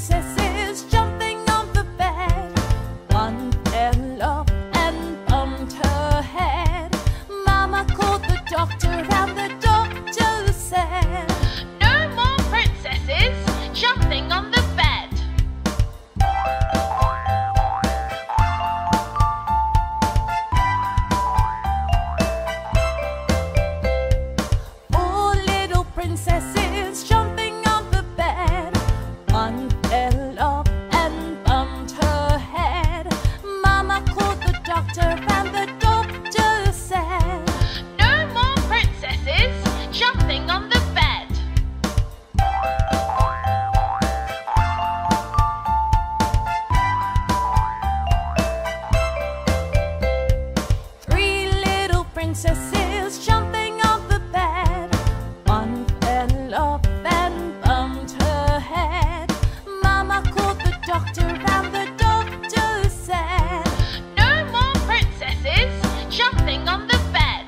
princesses jumping on the bed. One fell off and bumped her head. Mama called the doctor, and the doctor said, No more princesses jumping on the bed. Four little princesses princesses jumping on the bed. One fell off and bumped her head. Mama called the doctor, and the doctor said, No more princesses jumping on the bed.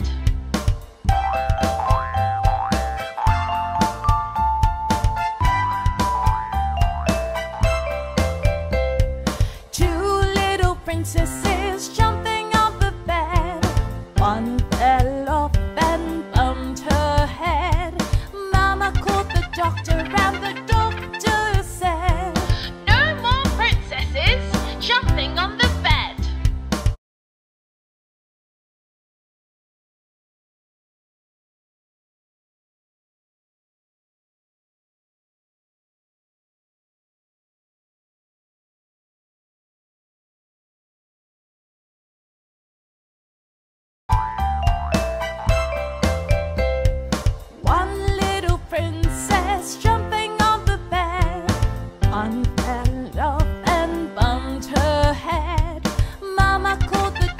Two little princesses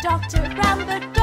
and bumped